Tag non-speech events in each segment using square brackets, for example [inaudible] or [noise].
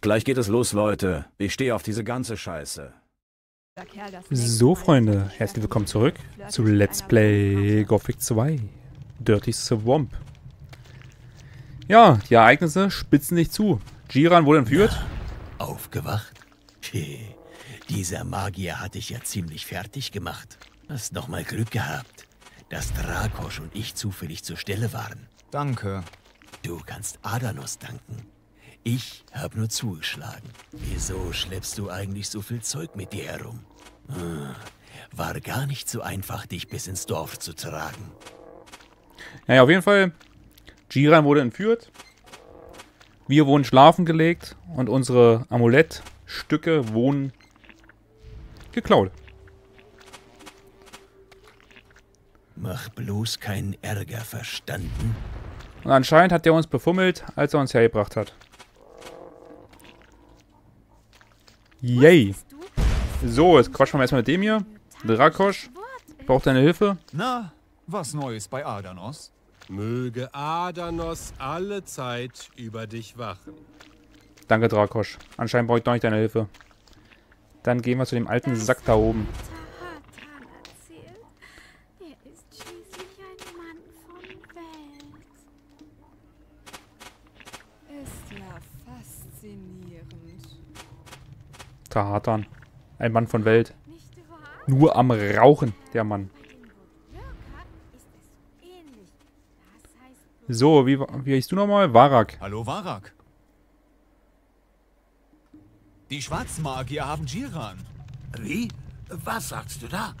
Gleich geht es los, Leute. Ich stehe auf diese ganze Scheiße. So, Freunde, herzlich willkommen zurück zu Let's Play Gothic 2 Dirty Swamp. Ja, die Ereignisse spitzen nicht zu. Jiran wurde entführt. Na, aufgewacht? Tje, dieser Magier hat dich ja ziemlich fertig gemacht. Hast nochmal Glück gehabt, dass Drakosch und ich zufällig zur Stelle waren. Danke. Du kannst Adanos danken. Ich habe nur zugeschlagen. Wieso schleppst du eigentlich so viel Zeug mit dir herum? Hm, war gar nicht so einfach, dich bis ins Dorf zu tragen. Naja, auf jeden Fall, Jiran wurde entführt. Wir wurden schlafen gelegt und unsere Amulettstücke wurden geklaut. Mach bloß keinen Ärger, verstanden? Und anscheinend hat der uns befummelt, als er uns hergebracht hat. Yay. So, jetzt quatschen wir erstmal mit dem hier. Drakosch, braucht deine Hilfe. Na, was Neues bei Adanos? Möge Adanos alle Zeit über dich wachen. Danke, Drakosch. Anscheinend brauche ich doch nicht deine Hilfe. Dann gehen wir zu dem alten Sack da oben. Tahatan. Ein Mann von Welt. Nur am Rauchen, der Mann. So, wie, wie heißt du nochmal? Varak. Hallo, Varak. Die Schwarzmagier haben Jiran. Wie? Was sagst du da?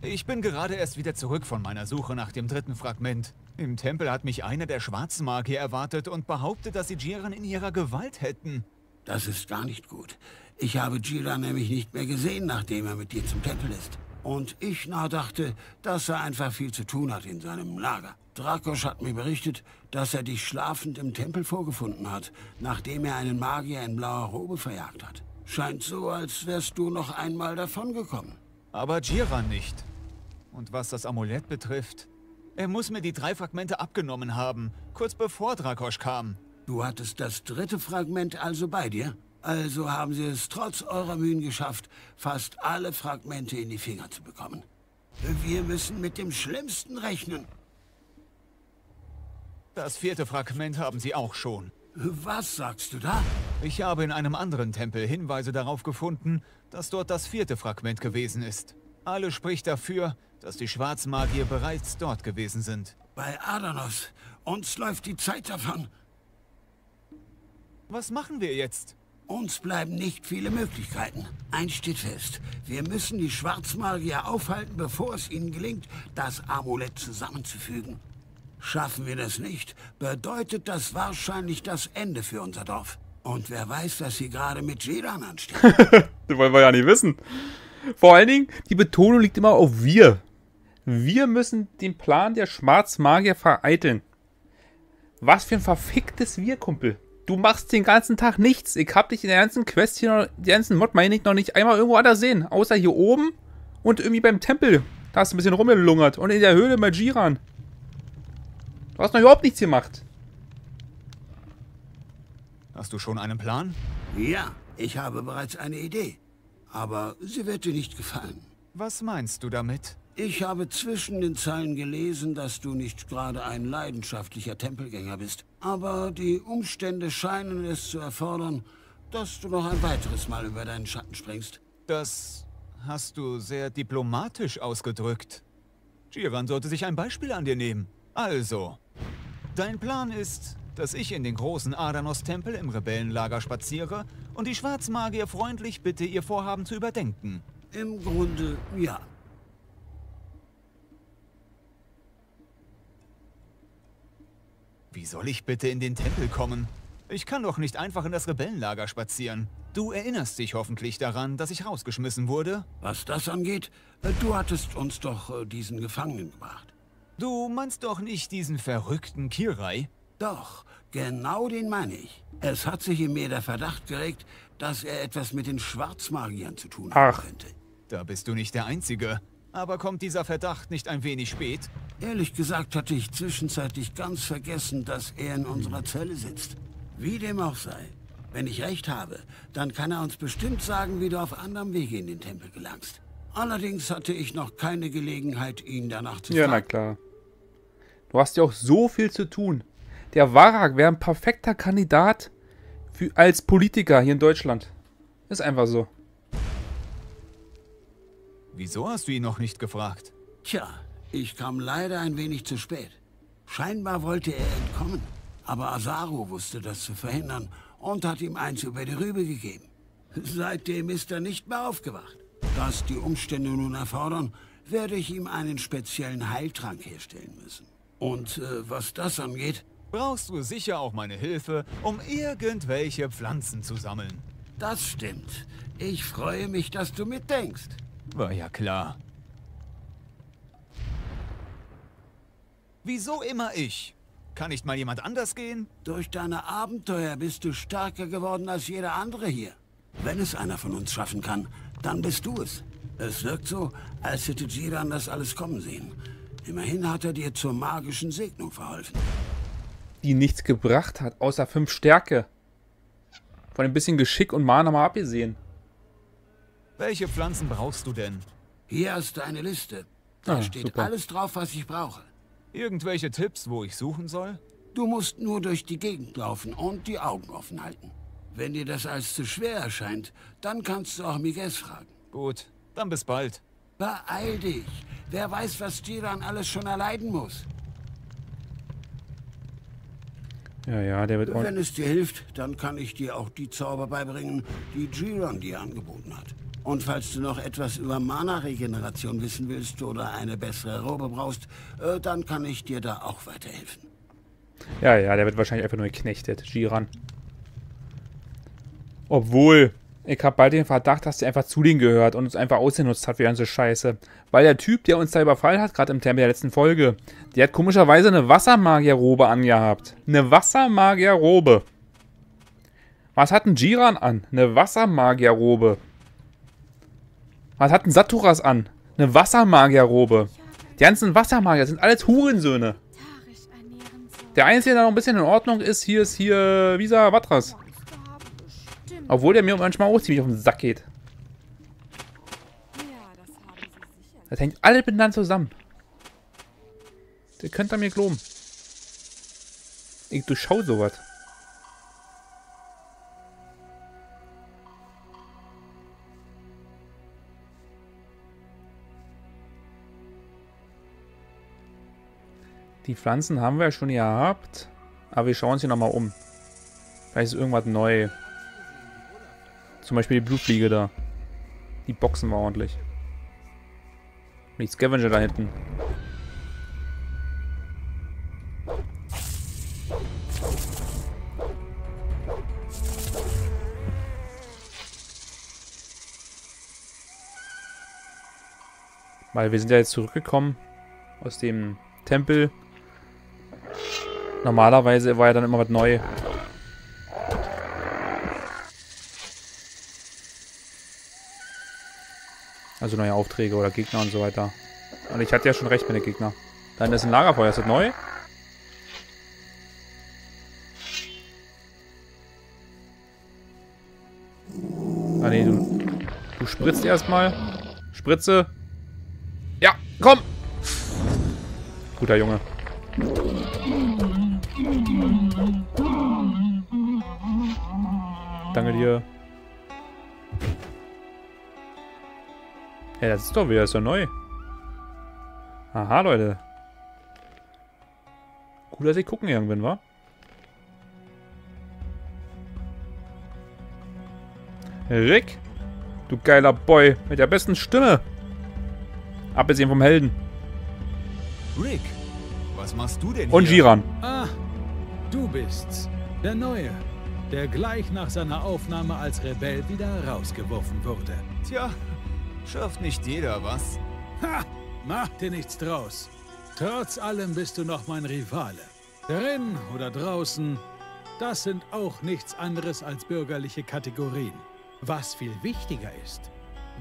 Ich bin gerade erst wieder zurück von meiner Suche nach dem dritten Fragment. Im Tempel hat mich einer der Schwarzmagier erwartet und behauptet, dass sie Jiran in ihrer Gewalt hätten. Das ist gar nicht gut. Ich habe Jiran nämlich nicht mehr gesehen, nachdem er mit dir zum Tempel ist. Und ich dachte, dass er einfach viel zu tun hat in seinem Lager. Drakosch hat mir berichtet, dass er dich schlafend im Tempel vorgefunden hat, nachdem er einen Magier in blauer Robe verjagt hat. Scheint so, als wärst du noch einmal davongekommen. Aber Jiran nicht. Und was das Amulett betrifft, er muss mir die drei Fragmente abgenommen haben, kurz bevor Drakosch kam. Du hattest das dritte Fragment also bei dir? Also haben Sie es trotz eurer Mühen geschafft, fast alle Fragmente in die Finger zu bekommen. Wir müssen mit dem Schlimmsten rechnen. Das vierte Fragment haben Sie auch schon. Was sagst du da? Ich habe in einem anderen Tempel Hinweise darauf gefunden, dass dort das vierte Fragment gewesen ist. Alles spricht dafür, dass die Schwarzmagier bereits dort gewesen sind. Bei Adanos. Uns läuft die Zeit davon. Was machen wir jetzt? Uns bleiben nicht viele Möglichkeiten. Eins steht fest. Wir müssen die Schwarzmagier aufhalten, bevor es ihnen gelingt, das Amulett zusammenzufügen. Schaffen wir das nicht, bedeutet das wahrscheinlich das Ende für unser Dorf. Und wer weiß, was sie gerade mit Jiran anstellen. [laughs] das wollen wir ja nicht wissen. Vor allen Dingen, die Betonung liegt immer auf wir. Wir müssen den Plan der Schwarzmagier vereiteln. Was für ein verficktes Wir, Kumpel. Du machst den ganzen Tag nichts. Ich hab dich in der ganzen Quest hier, die ganzen Mod, meine ich, noch nicht einmal irgendwo anders sehen. Außer hier oben und irgendwie beim Tempel. Da hast du ein bisschen rumgelungert. Und in der Höhle bei Jiran. Du hast noch überhaupt nichts gemacht. Hast du schon einen Plan? Ja, ich habe bereits eine Idee. Aber sie wird dir nicht gefallen. Was meinst du damit? Ich habe zwischen den Zeilen gelesen, dass du nicht gerade ein leidenschaftlicher Tempelgänger bist. Aber die Umstände scheinen es zu erfordern, dass du noch ein weiteres Mal über deinen Schatten springst. Das hast du sehr diplomatisch ausgedrückt. Jiran sollte sich ein Beispiel an dir nehmen. Also, dein Plan ist, dass ich in den großen Adanos-Tempel im Rebellenlager spaziere und die Schwarzmagier freundlich bitte, ihr Vorhaben zu überdenken. Im Grunde, ja. Wie soll ich bitte in den Tempel kommen? Ich kann doch nicht einfach in das Rebellenlager spazieren. Du erinnerst dich hoffentlich daran, dass ich rausgeschmissen wurde? Was das angeht, du hattest uns doch äh, diesen Gefangenen gebracht. Du meinst doch nicht diesen verrückten Kirai? Doch, genau den meine ich. Es hat sich in mir der Verdacht geregt, dass er etwas mit den Schwarzmagiern zu tun haben könnte. Da bist du nicht der Einzige. Aber kommt dieser Verdacht nicht ein wenig spät? Ehrlich gesagt hatte ich zwischenzeitlich ganz vergessen, dass er in unserer Zelle sitzt. Wie dem auch sei. Wenn ich recht habe, dann kann er uns bestimmt sagen, wie du auf anderem Wege in den Tempel gelangst. Allerdings hatte ich noch keine Gelegenheit, ihn danach zu Ja, na fragen. klar. Du hast ja auch so viel zu tun. Der Warak wäre ein perfekter Kandidat für, als Politiker hier in Deutschland. Ist einfach so. Wieso hast du ihn noch nicht gefragt? Tja, ich kam leider ein wenig zu spät. Scheinbar wollte er entkommen, aber Asaru wusste das zu verhindern und hat ihm eins über die Rübe gegeben. Seitdem ist er nicht mehr aufgewacht. Da es die Umstände nun erfordern, werde ich ihm einen speziellen Heiltrank herstellen müssen. Und äh, was das angeht, Brauchst du sicher auch meine Hilfe, um irgendwelche Pflanzen zu sammeln. das stimmt. Ich freue mich, dass du mitdenkst. War ja klar. Wieso immer ich? Kann nicht mal jemand anders gehen? Durch deine Abenteuer bist du stärker geworden als jeder andere hier. Wenn es einer von uns schaffen kann, dann bist du es. Es wirkt so, als hätte Jiran das alles kommen sehen. Immerhin hat er dir zur magischen Segnung verholfen. Die nichts gebracht hat, außer fünf Stärke. Von ein bisschen Geschick und Mana mal abgesehen. Welche Pflanzen brauchst du denn? Hier ist deine Liste. Da Ah, steht super. alles drauf, was ich brauche. Irgendwelche Tipps, wo ich suchen soll? Du musst nur durch die Gegend laufen und die Augen offen halten. Wenn dir das als zu schwer erscheint, dann kannst du auch Miguez fragen. Gut, dann bis bald. Beeil dich. Wer weiß, was Jiran alles schon erleiden muss. Ja, ja, der wird Wenn es dir hilft, dann kann ich dir auch die Zauber beibringen, die Jiran dir angeboten hat. Und falls du noch etwas über Mana-Regeneration wissen willst oder eine bessere Robe brauchst, äh, dann kann ich dir da auch weiterhelfen. Ja, ja, der wird wahrscheinlich einfach nur geknechtet. Giran. Obwohl, ich habe bald den Verdacht, dass der einfach zu denen gehört und uns einfach ausgenutzt hat für ganze Scheiße. Weil der Typ, der uns da überfallen hat, gerade im Tempel der letzten Folge, der hat komischerweise eine Wassermagierrobe angehabt. Eine Wassermagierrobe. Was hat ein Jiran an? Eine Wassermagierrobe. Was hat ein Saturas an? Eine Wassermagierrobe. Die ganzen Wassermagier sind alles Hurensöhne. Der Einzige, der noch ein bisschen in Ordnung ist, hier ist hier Visa bestimmt. Obwohl der mir manchmal auch ziemlich auf den Sack geht. Das hängt alle miteinander zusammen. Der könnt ihr mir glauben. Ich durchschau sowas. Die Pflanzen haben wir ja schon gehabt. Aber wir schauen uns hier nochmal um. Vielleicht ist irgendwas neu. Zum Beispiel die Blutfliege da. Die boxen wir ordentlich. Und Die Scavenger da hinten. Weil wir sind ja jetzt zurückgekommen aus dem Tempel. Normalerweise war ja dann immer was neu. Also neue Aufträge oder Gegner und so weiter. Und ich hatte ja schon recht mit den Gegner. Dann ist ein Lagerfeuer. Ist das neu? Ah nee, du, du spritzt erstmal. Spritze. Ja, komm! Guter Junge. Dir. Ja, das ist doch wieder, das ist doch neu. Aha, Leute. Gut, dass ich gucken bin, wa? Rick, du geiler Boy mit der besten Stimme. Abgesehen vom Helden. Rick, was machst du denn Und hier? Jiran. Ah, du bist's. Der Neue, der gleich nach seiner Aufnahme als Rebell wieder rausgeworfen wurde. Tja, schafft nicht jeder, was? Ha! Mach dir nichts draus. Trotz allem bist du noch mein Rivale. Drin oder draußen, das sind auch nichts anderes als bürgerliche Kategorien. Was viel wichtiger ist,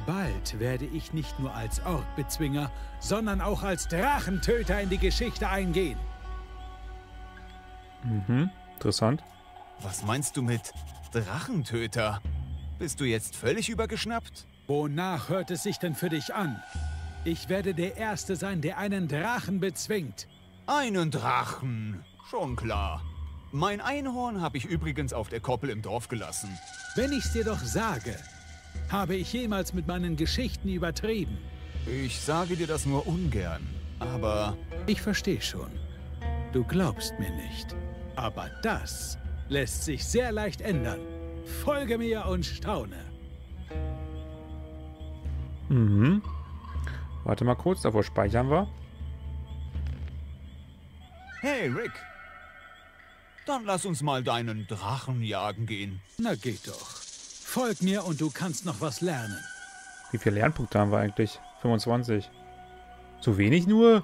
bald werde ich nicht nur als Orkbezwinger, sondern auch als Drachentöter in die Geschichte eingehen. Interessant. Was meinst du mit Drachentöter. Bist du jetzt völlig übergeschnappt? Wonach hört es sich denn für dich an? Ich werde der Erste sein, der einen Drachen bezwingt. Einen Drachen. Schon klar. Mein Einhorn habe ich übrigens auf der Koppel im Dorf gelassen. Wenn ich's dir doch sage, habe ich jemals mit meinen Geschichten übertrieben. Ich sage dir das nur ungern, aber Ich verstehe schon. Du glaubst mir nicht. Aber das lässt sich sehr leicht ändern. Folge mir und staune. Mhm. Warte mal kurz, davor speichern wir. hey Rick. Dann lass uns mal deinen Drachen jagen gehen. Na geht doch. Folg mir und du kannst noch was lernen. Wie viele Lernpunkte haben wir eigentlich? 25. Zu wenig nur?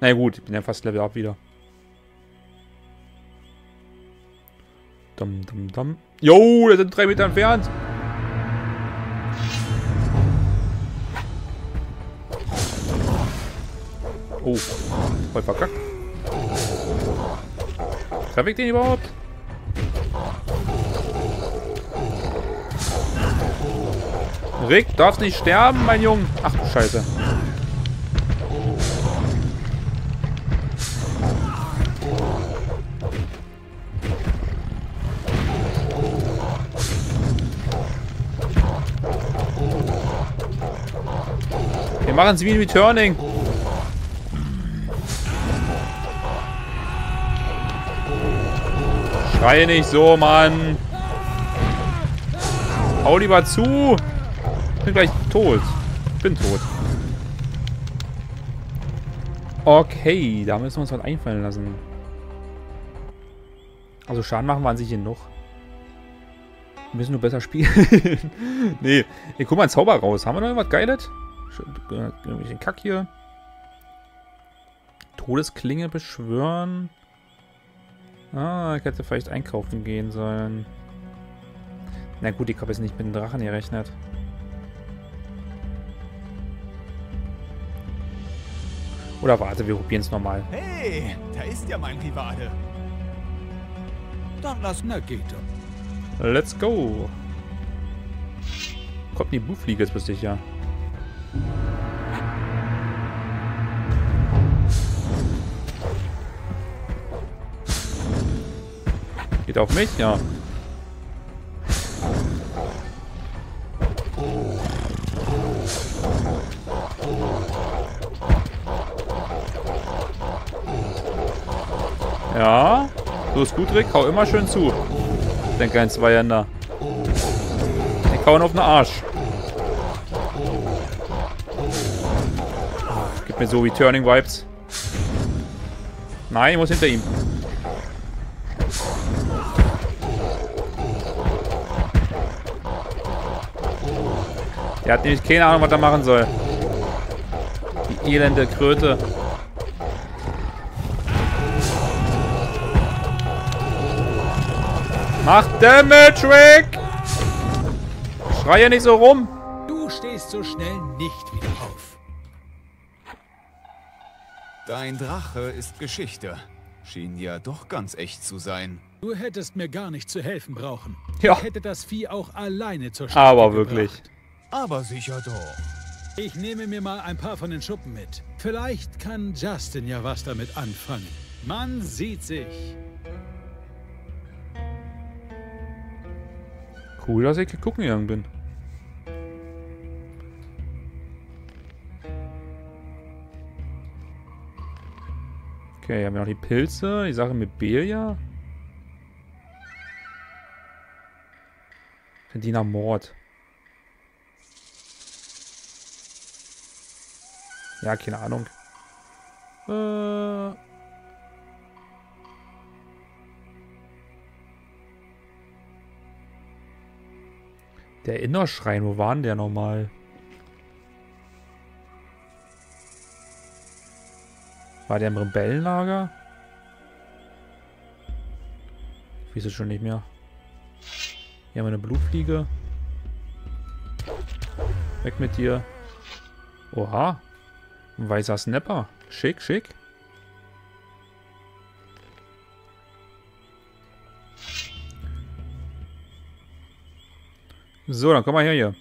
Na ja, gut, ich bin ja fast Level Up wieder. Dum, dum, dum. Jo, der sind drei Meter entfernt. Oh, voll verkackt. Treffe ich den überhaupt? Rick, darfst nicht sterben, mein Junge. Ach du Scheiße. Machen es wie ein Returning. Schreie nicht so, Mann. Hau lieber zu. Ich bin gleich tot. Ich bin tot. Okay, da müssen wir uns was einfallen lassen. Also Schaden machen wir an sich genug. Wir müssen nur besser spielen. [laughs] nee, hier, guck mal einen Zauber raus. Haben wir noch irgendwas Geiles? Äh, Irgendwelchen Kack hier. Todesklinge beschwören. Ah, ich hätte vielleicht einkaufen gehen sollen. Na gut, ich habe jetzt nicht mit dem Drachen gerechnet. Oder warte, wir probieren es nochmal. Hey, da ist ja mein Rivale. Dann lass Na geht. Let's go. Kommt die Buffliege jetzt bis sicher. Geht auf mich? Ja. Ja. So ist gut, Rick. Hau immer schön zu. Denke ein Zweihänder. Die kauen auf den Arsch. Gib mir so wie Turning Vibes. Nein, ich muss hinter ihm. Der hat nämlich keine Ahnung, was er machen soll. Die elende Kröte. Mach Damage, Rick! Schreie nicht so rum. Du stehst so schnell nicht Dein Drache ist Geschichte. Schien ja doch ganz echt zu sein. Du hättest mir gar nicht zu helfen brauchen. Ja. Ich hätte das Vieh auch alleine zur Strecke Aber gebracht. wirklich. Aber sicher doch. Ich nehme mir mal ein paar von den Schuppen mit. Vielleicht kann Justin ja was damit anfangen. Man sieht sich. Cool, dass ich gucken gegangen bin. Okay, haben wir noch die Pilze, die Sache mit Belia. Verdiener Mord. Ja, keine Ahnung. Äh. Der Innerschrein, wo war denn der nochmal? War der im Rebellenlager? Ich weiß es schon nicht mehr. Hier haben wir eine Blutfliege. Weg mit dir. Oha. Ein weißer Snapper. Schick, schick. So, dann komm mal her hier.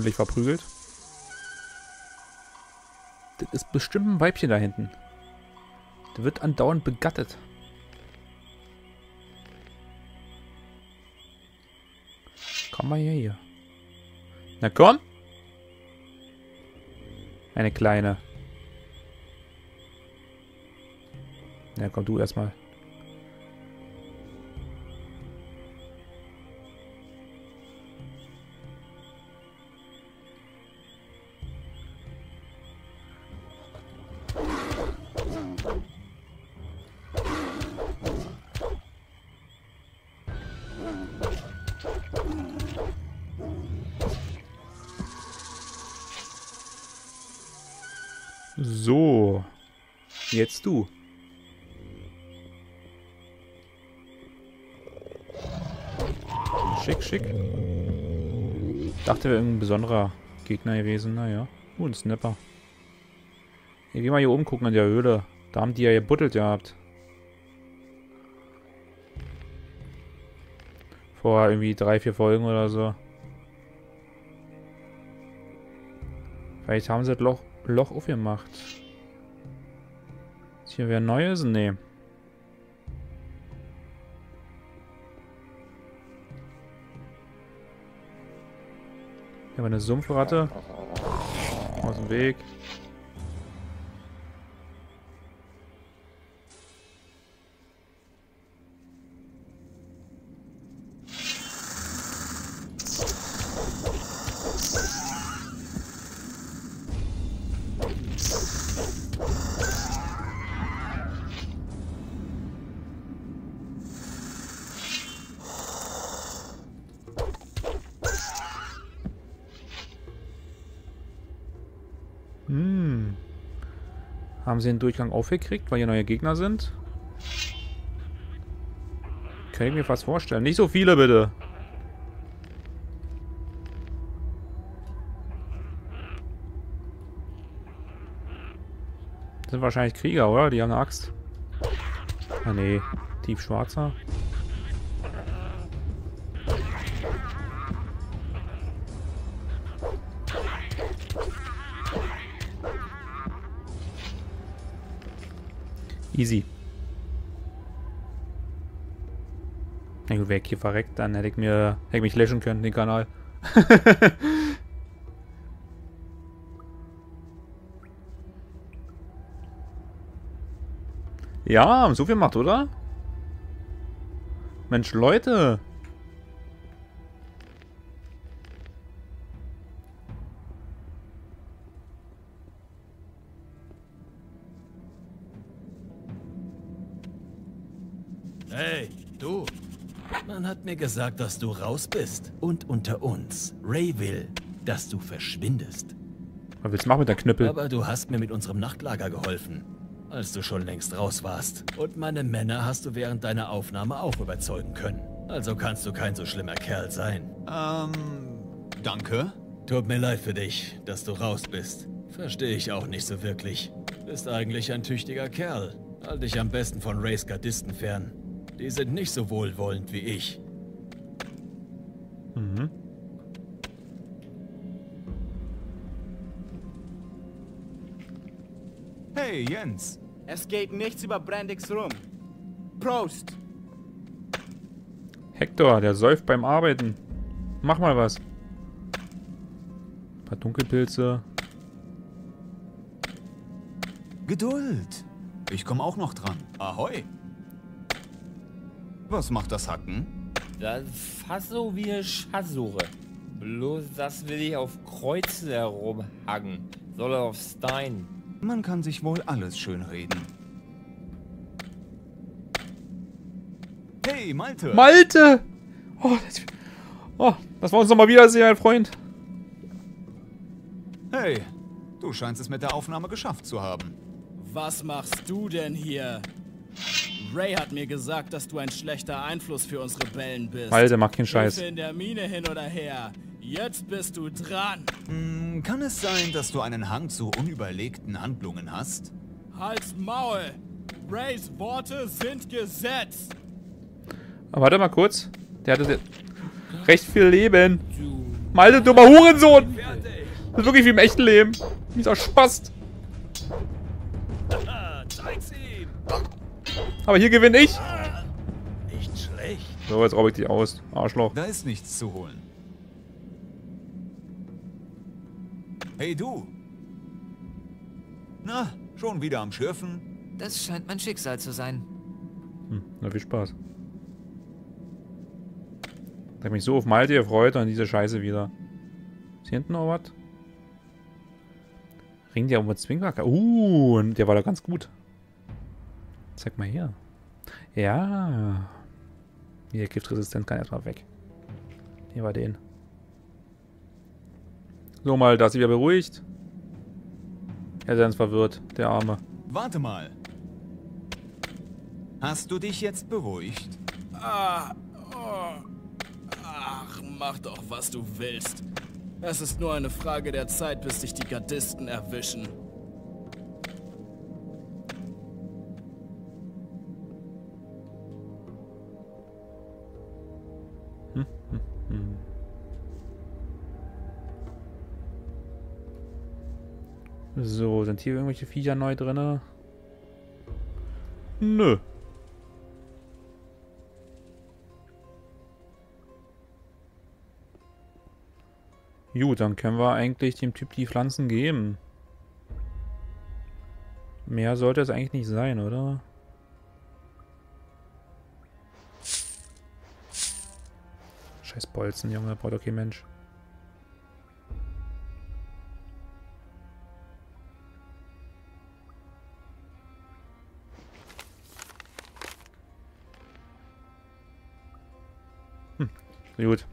Ordentlich verprügelt. Das ist bestimmt ein Weibchen da hinten. Der wird andauernd begattet. Komm mal her hier. Na komm! Eine kleine. Na komm du erstmal. So. Jetzt du. Schick, schick. Dachte, wäre irgendein besonderer Gegner gewesen. Naja. Uh, ein Snapper. Hey, geh mal hier oben gucken in der Höhle. Da haben die ja gebuddelt gehabt. Vor irgendwie drei, vier Folgen oder so. Vielleicht haben sie das Loch, Loch aufgemacht. Ist hier wer Neues? Nee. Hier haben wir eine Sumpfratte. Aus dem Weg. Den Durchgang aufgekriegt, weil hier neue Gegner sind? Kann ich mir fast vorstellen. Nicht so viele, bitte. Das sind wahrscheinlich Krieger, oder? Die haben eine Axt. Ah, nee. Tiefschwarzer. Easy. Na gut, wäre hier verreckt, dann hätte ich mir hätte ich mich löschen können, den Kanal. [laughs] ja, haben so viel gemacht, oder? Mensch, Leute. Mir gesagt, dass du raus bist. Und unter uns. Ray will, dass du verschwindest. Was willst du machen mit der Knüppel? Aber du hast mir mit unserem Nachtlager geholfen, als du schon längst raus warst. Und meine Männer hast du während deiner Aufnahme auch überzeugen können. Also kannst du kein so schlimmer Kerl sein. Ähm, danke. Tut mir leid für dich, dass du raus bist. Verstehe ich auch nicht so wirklich. Bist eigentlich ein tüchtiger Kerl. Halt dich am besten von Rays Gardisten fern. Die sind nicht so wohlwollend wie ich. Mhm. Hey, Jens. Es geht nichts über Brandix rum. Prost! Hector, der säuft beim Arbeiten. Mach mal was. Ein paar Dunkelpilze. Geduld. Ich komme auch noch dran. Ahoi. Was macht das Hacken? Das ist fast so wie eine Schatzsuche. Bloß das will ich auf Kreuze herumhacken. Soll er auf Stein. Man kann sich wohl alles schönreden. Hey, Malte. Malte! Oh, das, oh, dass wir uns nochmal wiedersehen, mein Freund. hey, du scheinst es mit der Aufnahme geschafft zu haben. Was machst du denn hier? Ray hat mir gesagt, dass du ein schlechter Einfluss für unsere Rebellen bist. Alter, mach keinen Scheiß. Hilfe in der Mine hin oder her. Jetzt bist du dran. Hm, kann es sein, dass du einen Hang zu unüberlegten Handlungen hast? Halt's Maul. Rays Worte sind Gesetz. Aber warte mal kurz. Der hatte recht viel Leben. Malte, dummer Hurensohn. Das ist wirklich wie im echten Leben. Dieser Spast. Aber hier gewinne ich. Nicht schlecht. So, jetzt raube ich dich aus. Arschloch. Da ist nichts zu holen. Hey du! Na, schon wieder am Schürfen? Das scheint mein Schicksal zu sein. Hm, na viel Spaß. Ich hab mich so auf Malte gefreut und diese Scheiße wieder. Ist hier hinten noch was? Ring der um mit Zwingwacker. Uh, und der war da ganz gut. Zeig mal hier. Ja. Hier, Giftresistent kann erstmal weg. Hier war den. So, mal, da ist sie wieder beruhigt. Er ist ganz verwirrt, der Arme. Warte mal. Hast du dich jetzt beruhigt? Ah, oh. Ach, mach doch, was du willst. Es ist nur eine Frage der Zeit, bis dich die Gardisten erwischen. Hm, hm, hm. So, sind hier irgendwelche Viecher neu drin? Nö. Gut, dann können wir eigentlich dem Typ die Pflanzen geben. Mehr sollte es eigentlich nicht sein, oder? Scheiß Bolzen, Junge, braucht doch Mensch. Hm, gut.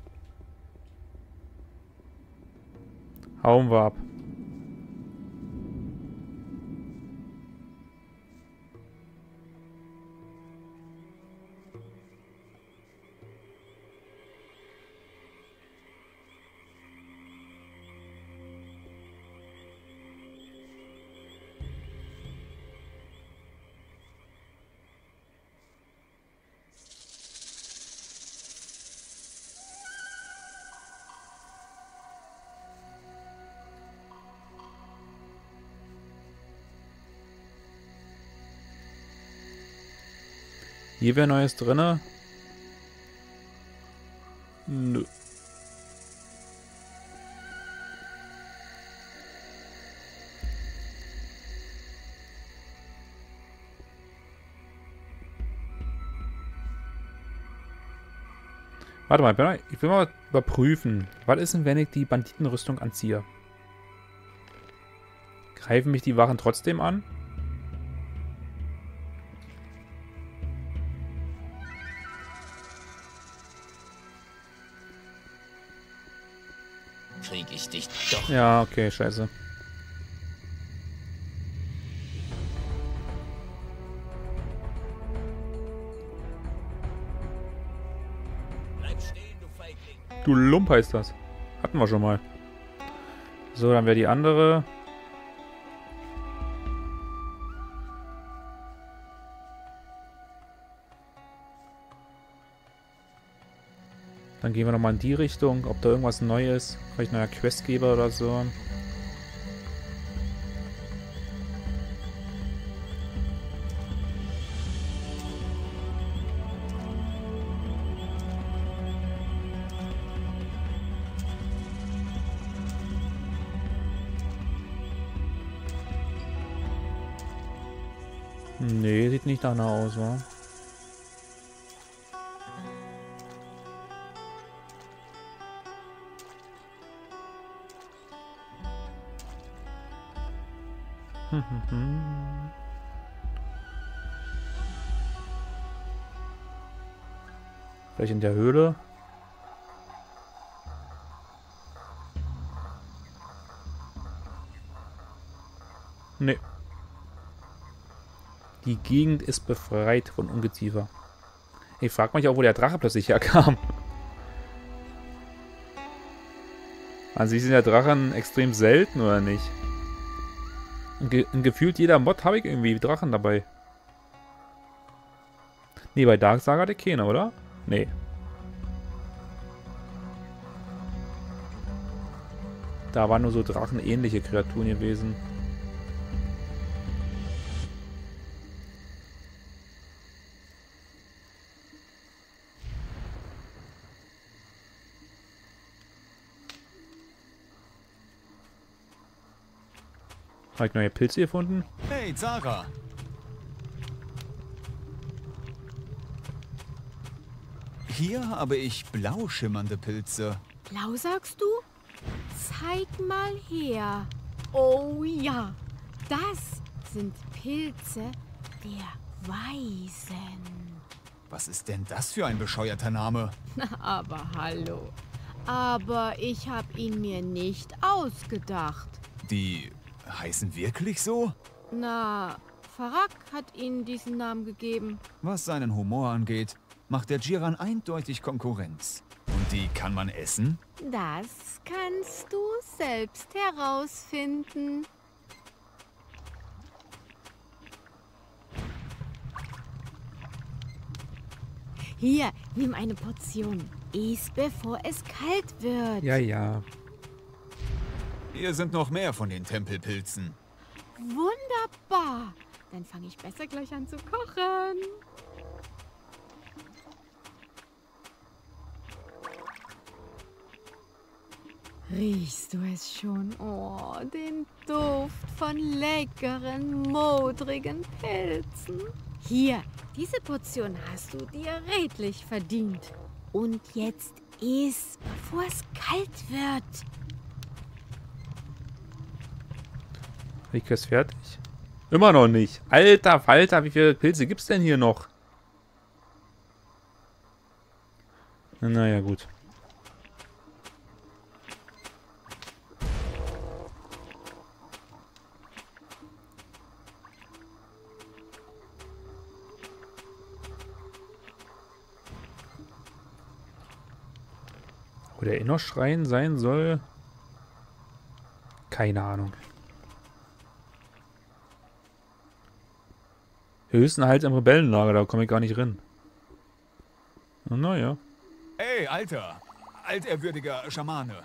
Hauen wir ab. Hier wäre Neues drinne. Nö. Warte mal, ich will mal überprüfen. Was ist denn, wenn ich die Banditenrüstung anziehe? Greifen mich die Wachen trotzdem an? Ja, okay, scheiße. Bleib stehen, du Feigling. Du Lump heißt das. Hatten wir schon mal. So, dann wäre die andere. Dann gehen wir nochmal in die Richtung, ob da irgendwas Neues, vielleicht neuer Questgeber oder so. Nee, sieht nicht danach aus, wa? [laughs] Vielleicht in der Höhle. Nee. Die Gegend ist befreit von Ungeziefer. Ich frag mich auch, wo der Drache plötzlich herkam. [laughs] An sich sind ja Drachen extrem selten, oder nicht? Ge gefühlt jeder Mod habe ich irgendwie Drachen dabei. Nee, bei Dark Saga hatte keiner, oder? Nee. Da waren nur so drachenähnliche Kreaturen gewesen. Habe ich neue Pilze gefunden? Hey, Zara. Hier habe ich blau schimmernde Pilze. Blau sagst du? Zeig mal her. Oh ja, das sind Pilze der Weisen. Was ist denn das für ein bescheuerter Name? Na, [laughs] aber hallo. Aber ich habe ihn mir nicht ausgedacht. Die heißen wirklich so? Na, Farak hat ihnen diesen Namen gegeben. Was seinen Humor angeht, macht der Jiran eindeutig Konkurrenz. Und die kann man essen? Das kannst du selbst herausfinden. Hier, nimm eine Portion. Iss, bevor es kalt wird. Ja, ja. Hier sind noch mehr von den Tempelpilzen. Wunderbar. Dann fange ich besser gleich an zu kochen. Riechst du es schon? Oh, den Duft von leckeren, modrigen Pilzen. Hier, diese Portion hast du dir redlich verdient. Und jetzt iss, bevor es kalt wird. Rico ist fertig. Immer noch nicht. Alter Falter, wie viele Pilze gibt's denn hier noch? Naja, gut. Wo der Innerschrein sein soll? Keine Ahnung. Höchsten halt im Rebellenlager, da komme ich gar nicht rein. Naja. Hey, Alter. Alterwürdiger Schamane.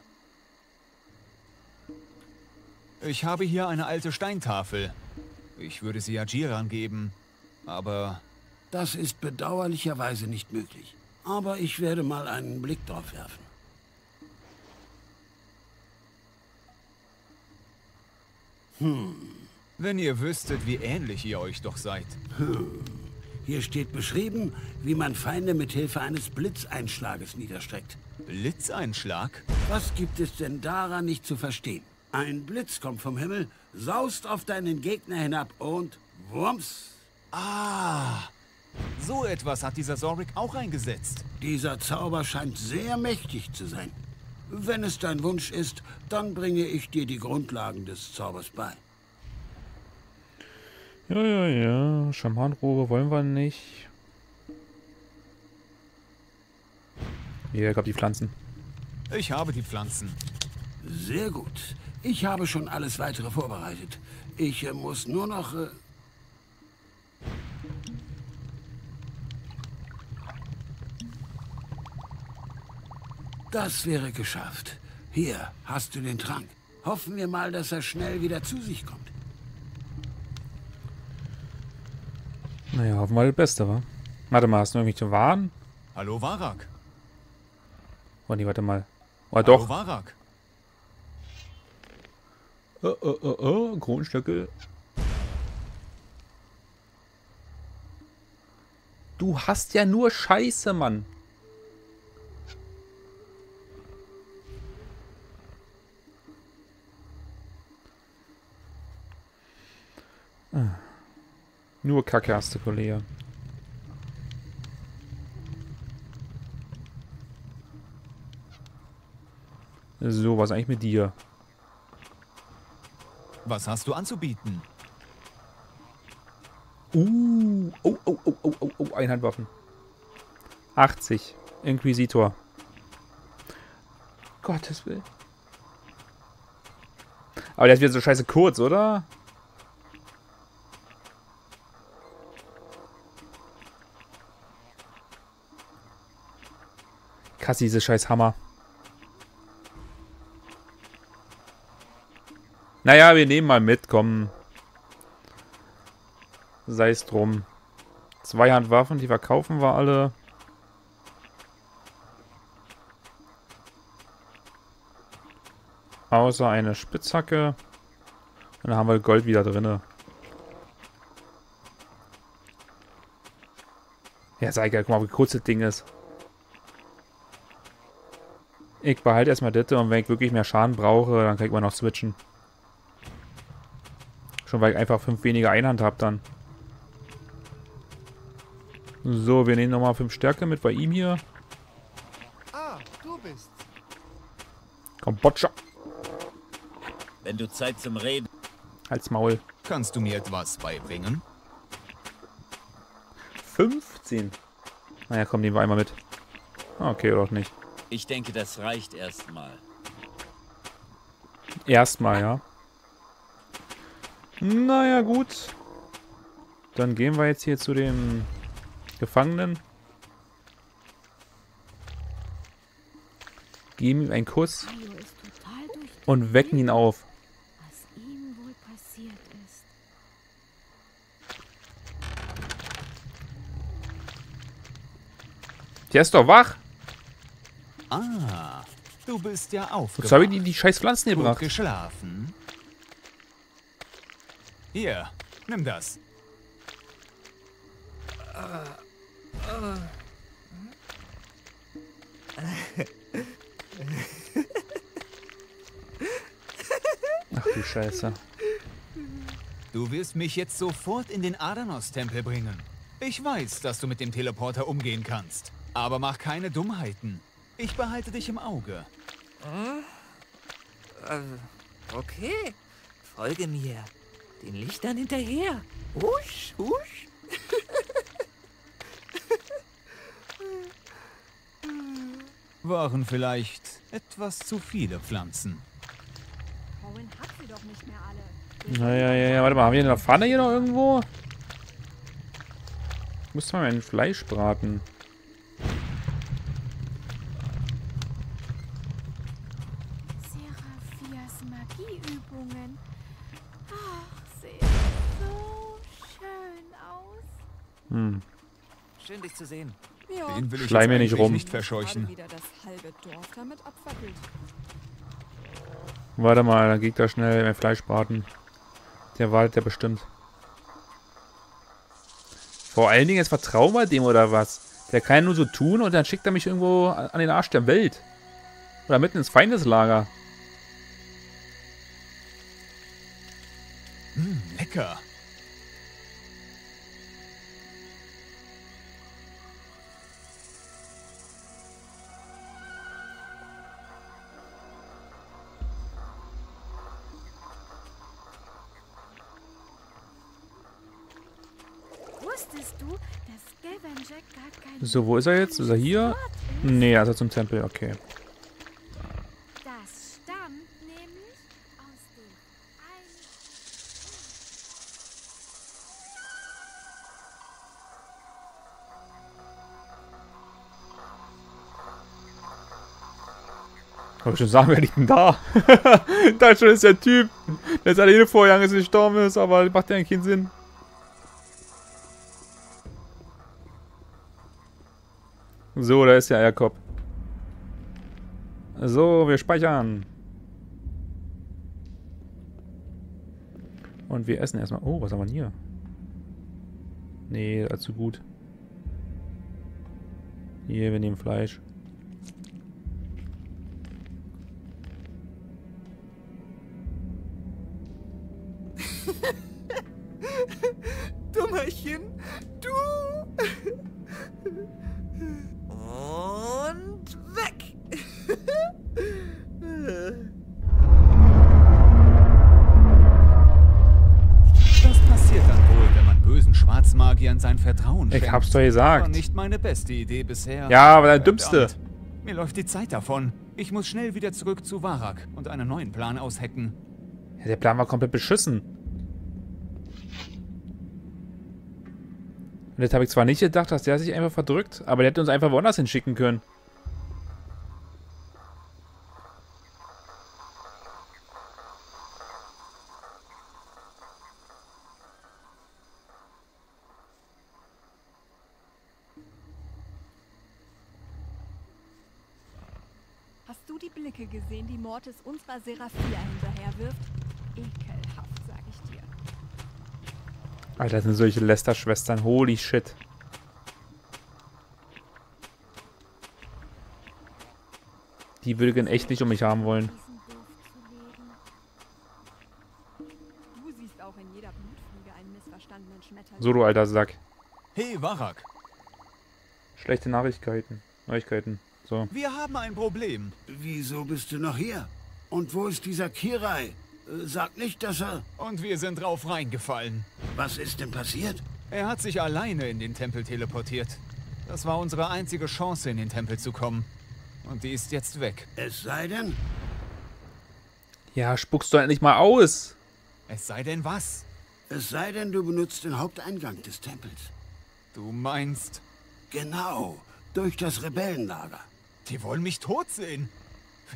Ich habe hier eine alte Steintafel. Ich würde sie Ajiran geben, aber... Das ist bedauerlicherweise nicht möglich. Aber ich werde mal einen Blick drauf werfen. Hm. Wenn ihr wüsstet, wie ähnlich ihr euch doch seid. Hm. Hier steht beschrieben, wie man Feinde mit Hilfe eines Blitzeinschlages niederstreckt. Blitzeinschlag? Was gibt es denn daran nicht zu verstehen? Ein Blitz kommt vom Himmel, saust auf deinen Gegner hinab und wumms. Ah, so etwas hat dieser Zorik auch eingesetzt. Dieser Zauber scheint sehr mächtig zu sein. Wenn es dein Wunsch ist, dann bringe ich dir die Grundlagen des Zaubers bei. Ja, ja, ja. Schamanrohre wollen wir nicht. Hier, ich hab die Pflanzen. Ich habe die Pflanzen. Sehr gut. Ich habe schon alles weitere vorbereitet. Ich äh, muss nur noch... Äh das wäre geschafft. Hier hast du den Trank. Hoffen wir mal, dass er schnell wieder zu sich kommt. Naja, hoffen wir das Beste, wa? Warte mal, hast du irgendwelche Waren? Hallo, Varak. Oh nee, warte mal. Oh, Hallo, doch. Varak. Oh, oh, oh, oh, Kronenstöckel. Du hast ja nur Scheiße, Mann. Ah. Nur Kacke hast du, Kollege. So, was eigentlich mit dir? Was hast du anzubieten? Uh, oh, oh, oh, oh, oh, oh, Einhandwaffen. 80. Inquisitor. Gottes Willen. Aber der ist wieder so scheiße kurz, oder? Kassi, diese scheiß Hammer. Naja, wir nehmen mal mit, komm. Sei es drum. Zweihandwaffen, die verkaufen wir alle. Außer eine Spitzhacke. Und dann haben wir Gold wieder drinne. Ja, sag ja, guck mal, wie kurz das Ding ist. Ich behalte erstmal das und wenn ich wirklich mehr Schaden brauche, dann kann ich mal noch switchen. Schon weil ich einfach fünf weniger Einhand habe dann. So, wir nehmen nochmal fünf Stärke mit bei ihm hier. Ah, du bist. Kambodscha. Wenn du Zeit zum Reden... Als Maul. Kannst du mir etwas beibringen? 15. Naja, komm, nehmen wir einmal mit. Ah, Okay, oder auch nicht. Ich denke, das reicht erstmal. Erstmal, ja. Naja, gut. Dann gehen wir jetzt hier zu dem Gefangenen. Geben ihm einen Kuss und wecken ihn auf. Der ist doch wach. Ah, du bist ja aufgewacht. Wozu habe ich die, die scheiß Pflanzen Gut gebracht? geschlafen. Hier, nimm das. Ach du Scheiße. Du wirst mich jetzt sofort in den Adanos-Tempel bringen. Ich weiß, dass du mit dem Teleporter umgehen kannst. Aber mach keine Dummheiten. Ich behalte dich im Auge. Äh, okay. Folge mir. Den Lichtern hinterher. Husch, husch. [laughs] Waren vielleicht etwas zu viele Pflanzen. Owen hat sie doch nicht mehr alle. Naja, ja, ja, warte mal, haben wir eine Pfanne hier noch irgendwo? Ich muss mal mein Fleisch braten. Seraphias Magieübungen. Ach, sehen so schön aus. Hm. Schön, dich zu sehen. Ja, Den will ich Schleim mir nicht rum. nicht verscheuchen. wieder das halbe Dorf damit abfackelt. Warte mal, dann geht da schnell mein Fleisch braten. Der wartet ja bestimmt. Vor allen Dingen, jetzt vertrauen wir dem oder was? Der kann ja nur so tun und dann schickt er mich irgendwo an an den Arsch der Welt. Oder mitten ins Feindeslager. Hm, lecker. So, wo ist er jetzt? Ist er hier? Nee, er ist er zum Tempel, okay. Ich schon sagen, wer liegt denn da? [laughs] da schon ist der Typ, der seit jede Vorjahr ist gestorben ist, aber macht ja eigentlich keinen Sinn. So, da ist der Eierkopf. So, wir speichern. Und wir essen erstmal. Oh, was haben wir denn hier? Nee, allzu gut. Hier, wir nehmen Fleisch. Doch gesagt. Nicht meine beste Idee bisher. Ja, aber deine Verdammt. dümmste. Mir läuft die Zeit davon. Ich muss schnell wieder zurück zu Varak und einen neuen Plan aushecken. Ja, der Plan war komplett beschissen. Und jetzt habe ich zwar nicht gedacht, dass der sich einfach verdrückt, aber der hätte uns einfach woanders hinschicken können. Hast du die Blicke gesehen, die Mortis unserer Seraphia hinterherwirft? Ekelhaft, sag ich dir. Alter, das sind solche Lester-Schwestern. Holy shit. Die würde ich echt nicht um mich haben wollen. Du siehst auch in jeder Blutfliege einen missverstandenen Schmetterling. So, du alter Sack. Hey, Varak, Schlechte Nachrichten. Neuigkeiten. So. wir haben ein Problem. Wieso bist du noch hier? Und wo ist dieser Kirai? Äh, Sag nicht, dass er... Und wir sind drauf reingefallen. Was ist denn passiert? Er hat sich alleine in den Tempel teleportiert. Das war unsere einzige Chance, in den Tempel zu kommen. Und die ist jetzt weg. Es sei denn, Ja, spuckst du endlich mal aus. Es sei denn was? es sei denn, du benutzt den Haupteingang des Tempels. Du meinst, Genau, durch das Rebellenlager. Die wollen mich tot sehen?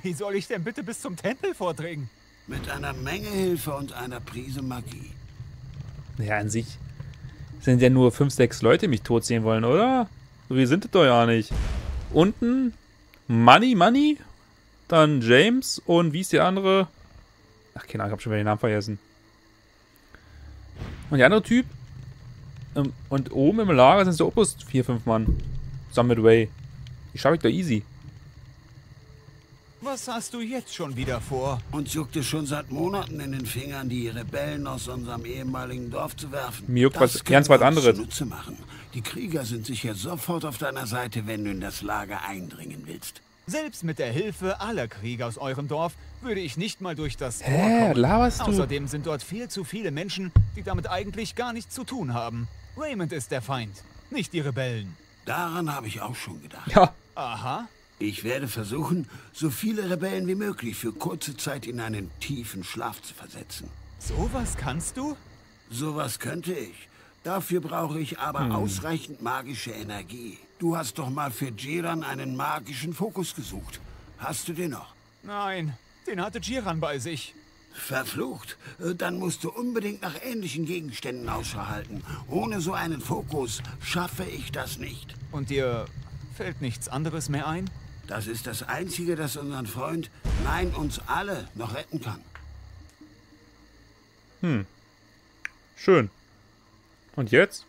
Wie soll ich denn bitte bis zum Tempel vordringen? Mit einer Menge Hilfe und einer Prise Magie. Ja, an sich sind ja nur 5, 6 Leute, die mich tot sehen wollen, oder? So wie sind das doch ja nicht. Unten Money, Money, dann James und wie ist die andere? Ach, keine Ahnung, ich hab schon wieder den Namen vergessen. Und der andere Typ. ähm, Und oben im Lager sind so auch bloß 4, 5 Mann. Zusammen mit Way. Die schaffe ich doch easy. Was hast du jetzt schon wieder vor? Uns juckt es schon seit Monaten in den Fingern, die Rebellen aus unserem ehemaligen Dorf zu werfen. Mir juckt Das was ganz was anderes. machen. Die Krieger sind sicher sofort auf deiner Seite, wenn du in das Lager eindringen willst. Selbst mit der Hilfe aller Krieger aus eurem Dorf würde ich nicht mal durch das Tor Hä, kommen. laberst du? Außerdem sind dort viel zu viele Menschen, die damit eigentlich gar nichts zu tun haben. Raymond ist der Feind, nicht die Rebellen. Daran habe ich auch schon gedacht. Ja. Aha. Ich werde versuchen, so viele Rebellen wie möglich für kurze Zeit in einen tiefen Schlaf zu versetzen. Sowas kannst du? Sowas könnte ich. Dafür brauche ich aber Hm. ausreichend magische Energie. Du hast doch mal für Jiran einen magischen Fokus gesucht. Hast du den noch? Nein, den hatte Jiran bei sich. Verflucht. Äh, Dann musst du unbedingt nach ähnlichen Gegenständen Ausschau halten. Ohne so einen Fokus schaffe ich das nicht. Und dir fällt nichts anderes mehr ein? Das ist das Einzige, das unseren Freund, nein, uns alle noch retten kann. Hm. Schön. Und jetzt?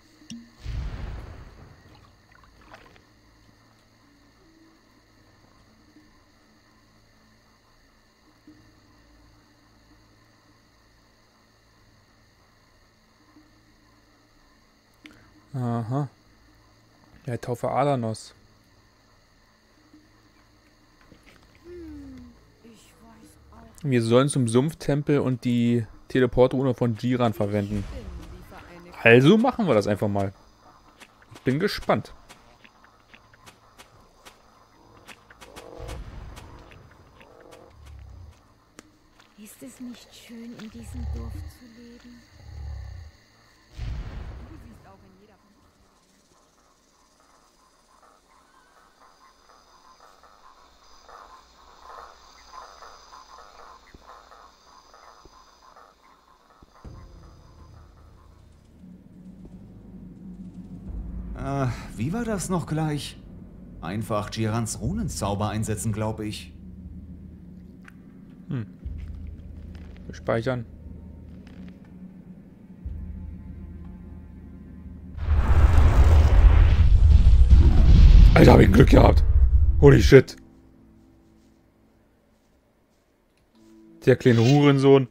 Aha. Der Taufe Adanos. Wir sollen zum Sumpftempel und die Teleportrune von Jiran verwenden. Also machen wir das einfach mal. Ich bin gespannt. Ist es nicht schön, in diesem Dorf zu leben? Du siehst auch in jeder Äh, wie war das noch gleich? Einfach Jirans Runenzauber einsetzen, glaube ich. Hm. Speichern. Alter, hab ich Glück gehabt. Holy shit. Der kleine Hurensohn.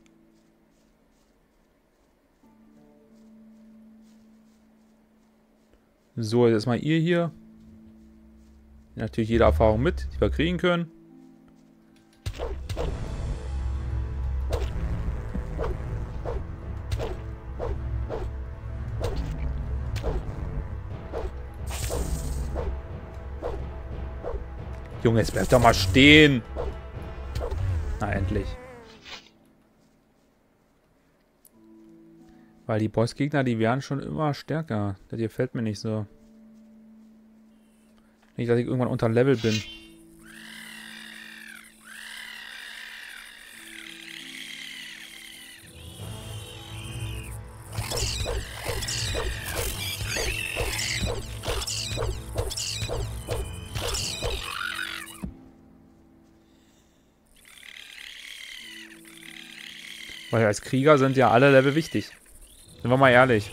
So, jetzt erstmal ihr hier. Natürlich jede Erfahrung mit, die wir kriegen können. Junge, jetzt bleib doch mal stehen. Na, endlich. Weil die Bossgegner, die werden schon immer stärker. Das gefällt mir nicht so. Nicht, dass ich irgendwann unter Level bin. Weil als Krieger sind ja alle Level wichtig. Sind wir mal ehrlich.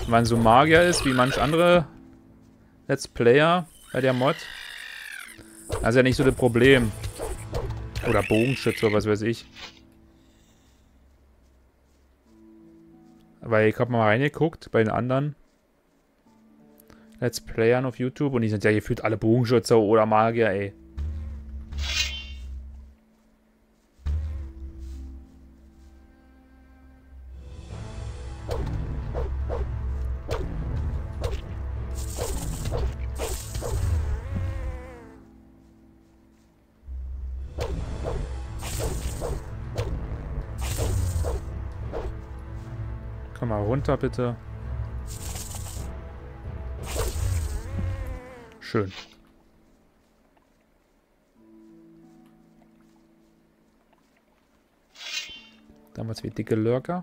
Wenn man so Magier ist, wie manch andere Let's Player bei der Mod, das ist ja nicht so das Problem. Oder Bogenschütze was weiß ich. Weil ich habe mal reingeguckt bei den anderen Let's Playern auf YouTube und die sind ja gefühlt alle Bogenschützer oder Magier, ey. Runter, bitte. Schön. Damals wie dicke Lurker.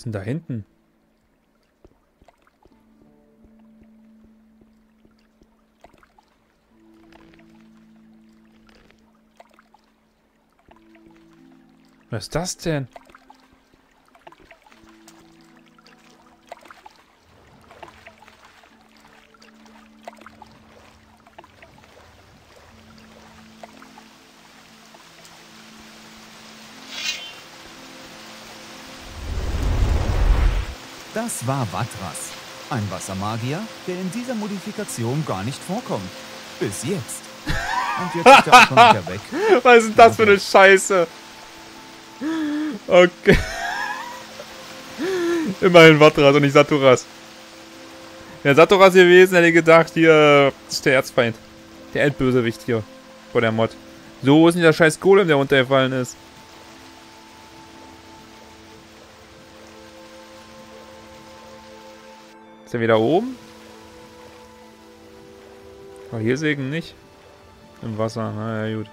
Ist denn da hinten? Was ist das denn? Das war Vatras, ein Wassermagier, der in dieser Modifikation gar nicht vorkommt. Bis jetzt. Und jetzt ist er auch schon wieder weg. Was ist denn das für eine Scheiße? Okay. Immerhin Vatras und nicht Saturas. Wäre Saturas gewesen, hätte ich gedacht, hier ist der Erzfeind. Der Endbösewicht hier. Vor der Mod. So, ist denn der scheiß Golem, der runtergefallen ist? Ist er wieder oben? Aber hier Segen nicht. Im Wasser, naja gut.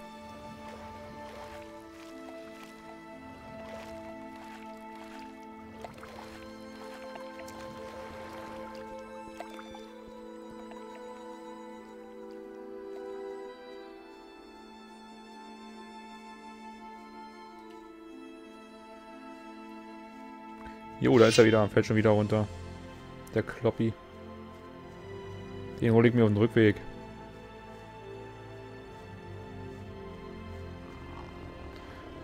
Jo, da ist er wieder. Fällt schon wieder runter. Der Kloppi. Den hole ich mir auf den Rückweg.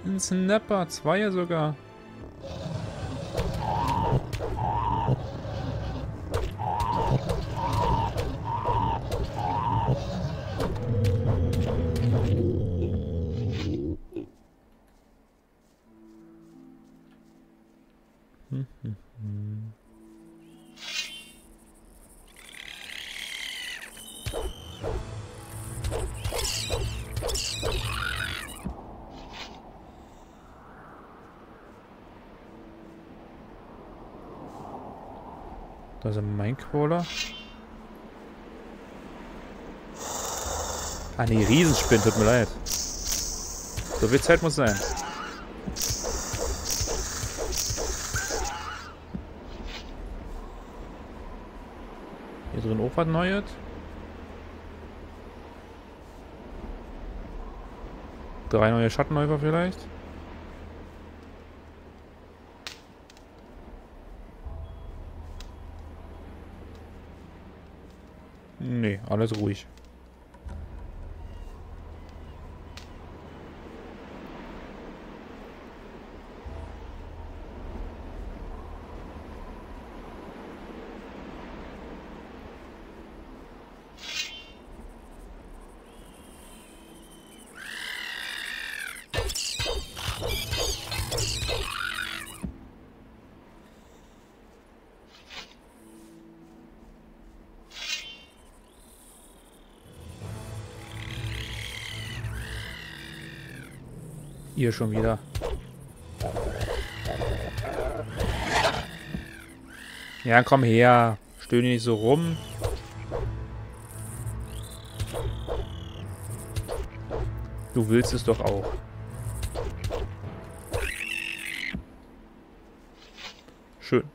Ein Snapper. Zweier sogar. Minecrawler. Ah nee, Riesenspinn, tut mir leid. So viel Zeit muss sein. Hier drin auch was Neues. Drei neue Schattenläufer vielleicht. Nee, alles ruhig. Ihr schon wieder. Ja, komm her. Stöhne nicht so rum. Du willst es doch auch. Schön.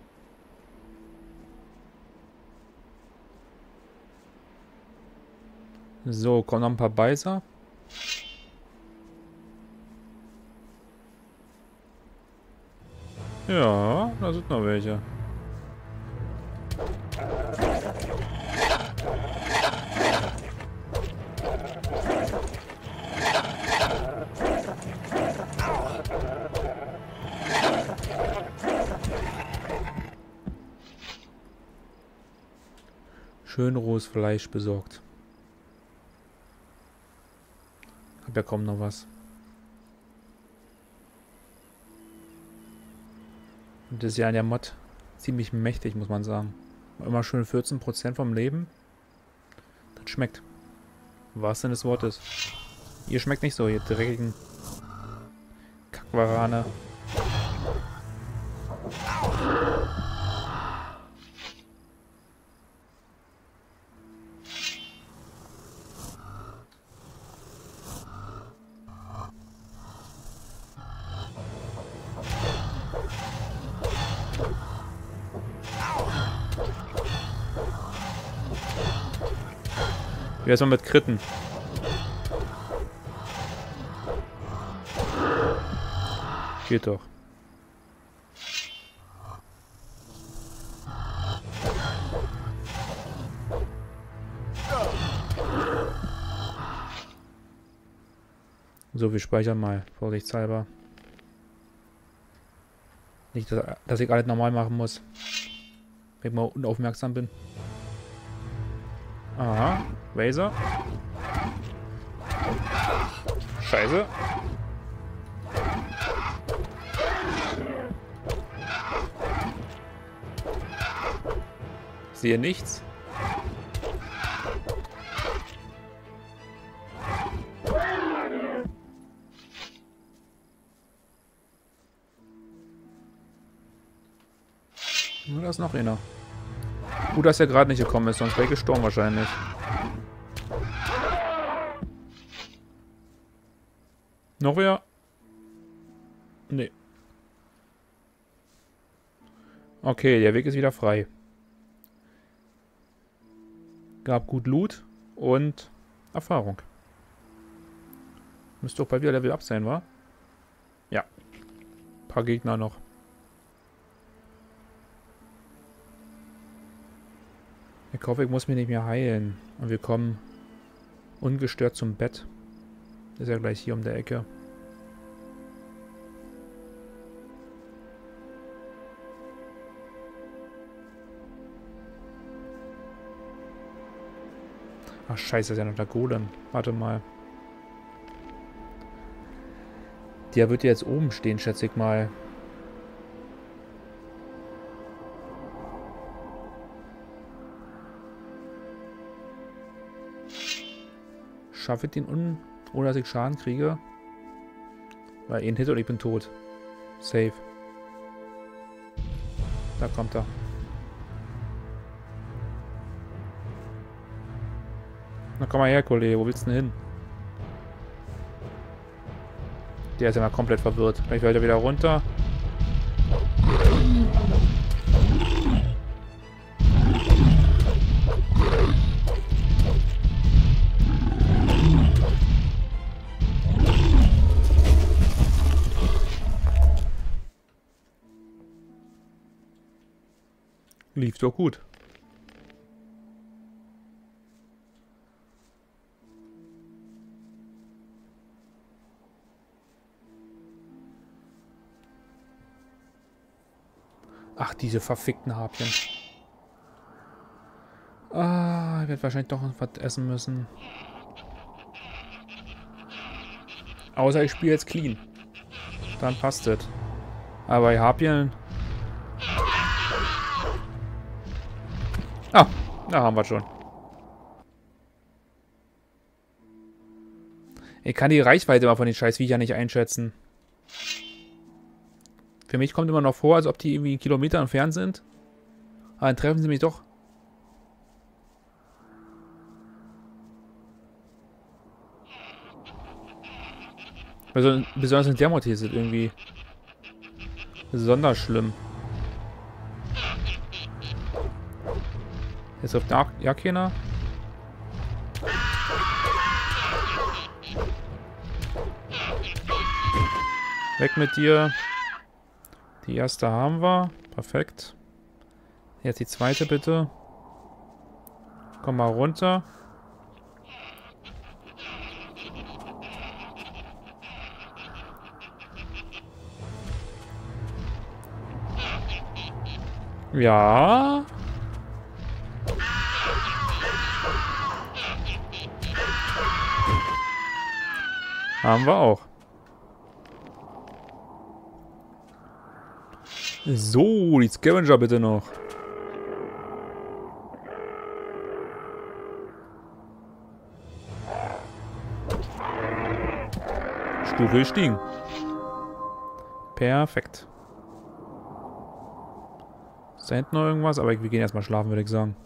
So, kommen noch ein paar Beißer. Ja, da sind noch welche. Schön rohes Fleisch besorgt. Hab ja kaum noch was. Und das ist ja in der Mod ziemlich mächtig, muss man sagen. Immer schön 14% vom Leben. Das schmeckt. Was denn des Wortes? Ihr schmeckt nicht so, ihr dreckigen Kackwarane. Wie wär's mal mit Kritten? Geht doch. So, wir speichern mal, vorsichtshalber. Nicht, dass, dass ich alles normal machen muss. Wenn ich mal unaufmerksam bin. Aha, Laser. Scheiße. Sehe nichts. Nur da ist noch einer. Gut, dass er gerade nicht gekommen ist, sonst wäre ich gestorben wahrscheinlich. Noch wer? Nee. Okay, der Weg ist wieder frei. Gab gut Loot und Erfahrung. Müsste doch bald wieder Level up sein, wa? Ja. Ein paar Gegner noch. Ich hoffe, ich muss mich nicht mehr heilen. Und wir kommen ungestört zum Bett. Ist ja gleich hier um der Ecke. Ach scheiße, ist ja noch der Golem. Warte mal. Der wird jetzt oben stehen, schätze ich mal. Schaffe den un... Ohne dass ich Schaden kriege? Weil ein Hit und ich bin tot. Safe. Da kommt er. Na komm mal her, Kollege. Wo willst du denn hin? Der ist ja mal komplett verwirrt. Vielleicht fällt er wieder runter. Lief doch gut. Ach, diese verfickten Harpien. Ah, ich werde wahrscheinlich doch was essen müssen. Außer ich spiele jetzt clean. Dann passt es. Aber bei Harpien... Ah, da haben wir schon. Ich kann die Reichweite mal von den scheiß Viechern nicht einschätzen. Für mich kommt immer noch vor, als ob die irgendwie Kilometer entfernt sind. Aber dann treffen sie mich doch. Besonders in der Motte ist irgendwie besonders schlimm. Jetzt auf der ja keiner. Weg mit dir. Die erste haben wir. Perfekt. Jetzt die zweite bitte. Komm mal runter. Ja. Haben wir auch. So, die Scavenger bitte noch. Stufe gestiegen. Perfekt. Ist da hinten noch irgendwas? Aber wir gehen erstmal schlafen, würde ich sagen.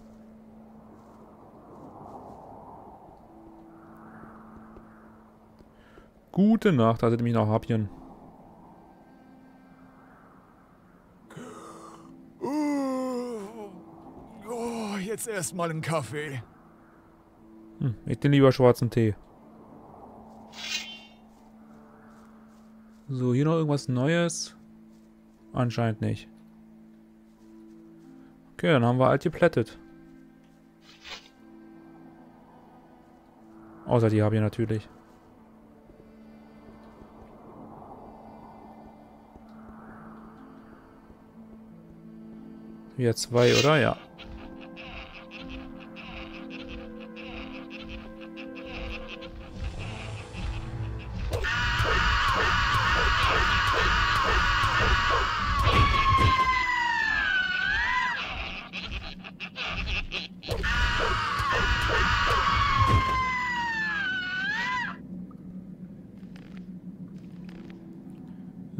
Gute Nacht, hattet mich noch Habien. Oh, jetzt erstmal einen Kaffee. Hm, ich den lieber schwarzen Tee. So, hier noch irgendwas Neues? Anscheinend nicht. Okay, dann haben wir alt geplättet. Außer die habe ich natürlich. Wieder zwei, oder? Ja.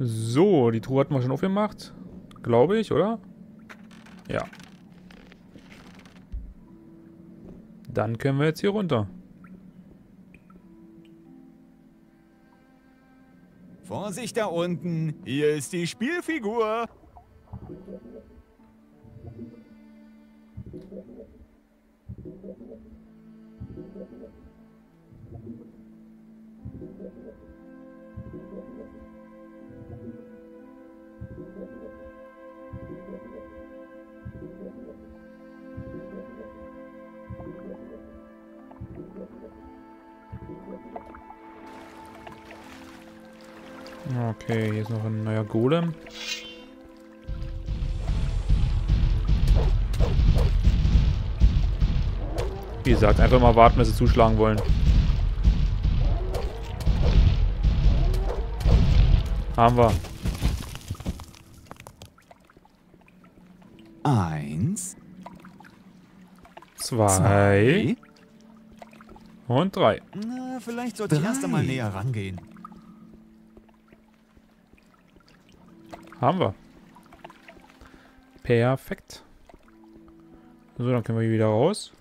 So, die Truhe hatten wir schon aufgemacht. Glaube ich, oder? Ja. Dann können wir jetzt hier runter. Vorsicht da unten, hier ist die Spielfigur. Okay, hier ist noch ein neuer Golem. Wie gesagt, einfach mal warten, bis sie zuschlagen wollen. Haben wir. Eins. Zwei. Zwei. Und drei. Na, vielleicht sollte ich erst einmal näher rangehen. Haben wir. Perfekt. So, dann können wir hier wieder raus.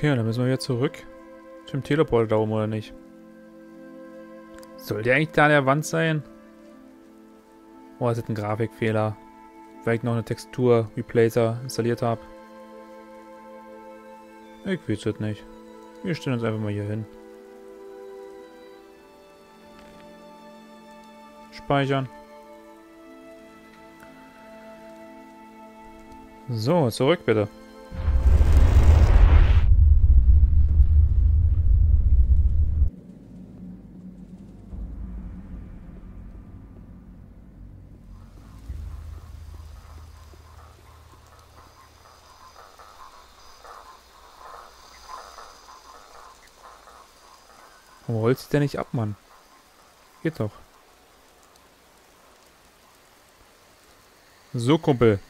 Okay, dann müssen wir wieder zurück. Zum Teleporter da oben, oder nicht? Soll der eigentlich da an der Wand sein? Oh, das ist ein Grafikfehler. Weil ich noch eine Textur Replacer installiert habe. Ich weiß es nicht. Wir stellen uns einfach mal hier hin. Speichern. So, zurück bitte. Warum holst du der nicht ab, Mann? Geht doch. So, Kumpel.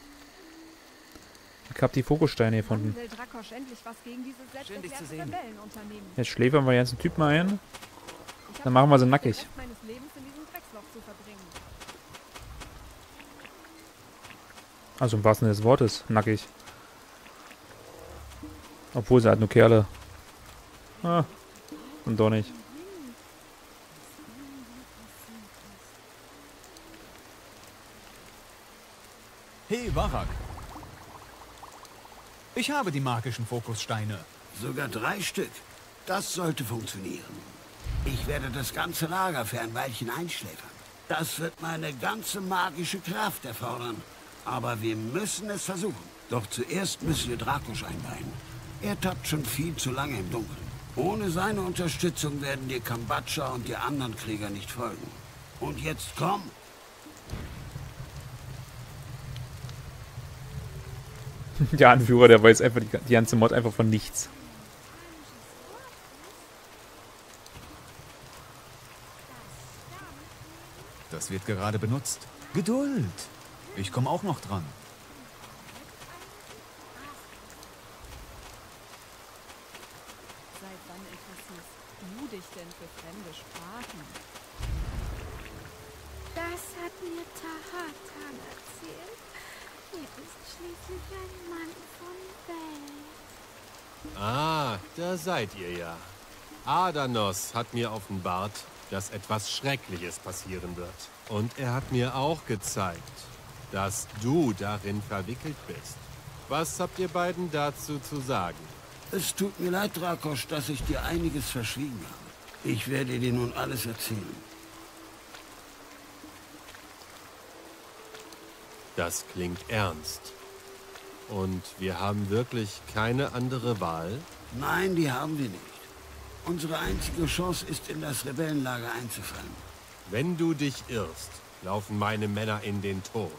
Ich hab die Fokussteine gefunden. Jetzt schläfern wir jetzt einen Typen ein. Dann machen wir sie nackig. Also im wahrsten Sinne des Wortes, nackig. Obwohl sie halt nur Kerle. Ah, und doch nicht. Hey, Warak. Ich habe die magischen Fokussteine. Sogar drei Stück. Das sollte funktionieren. Ich werde das ganze Lager für ein Weilchen einschläfern. Das wird meine ganze magische Kraft erfordern. Aber wir müssen es versuchen. Doch zuerst müssen wir Drakosch einweihen. Er tappt schon viel zu lange im Dunkeln. Ohne seine Unterstützung werden dir Kambatscha und die anderen Krieger nicht folgen. Und jetzt komm! [laughs] Der Anführer, der weiß einfach die, die ganze Mod einfach von nichts. Das wird gerade benutzt. Geduld. Ich komme auch noch dran. Seit wann interessierst du dich denn für fremde Sprachen? Das hat mir Tahatan erzählt. Er ist schließlich ein Mann von Welt. Ah, da seid ihr ja. Adanos hat mir offenbart, dass etwas Schreckliches passieren wird. Und er hat mir auch gezeigt, dass du darin verwickelt bist. Was habt ihr beiden dazu zu sagen? Es tut mir leid, Drakosch, dass ich dir einiges verschwiegen habe. Ich werde dir nun alles erzählen. Das klingt ernst. Und wir haben wirklich keine andere Wahl? Nein, die haben wir nicht. Unsere einzige Chance ist, in das Rebellenlager einzufallen. Wenn du dich irrst, laufen meine Männer in den Tod.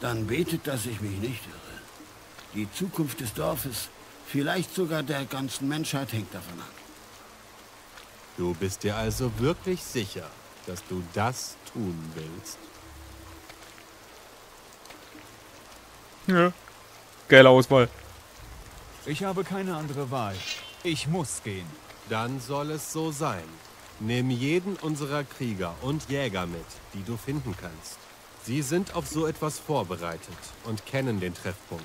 Dann betet, dass ich mich nicht irre. Die Zukunft des Dorfes, vielleicht sogar der ganzen Menschheit, hängt davon ab. Du bist dir also wirklich sicher, dass du das tun willst? Ja. Geile Auswahl. Ich habe keine andere Wahl. Ich muss gehen. Dann soll es so sein. Nimm jeden unserer Krieger und Jäger mit, die du finden kannst. Sie sind auf so etwas vorbereitet und kennen den Treffpunkt.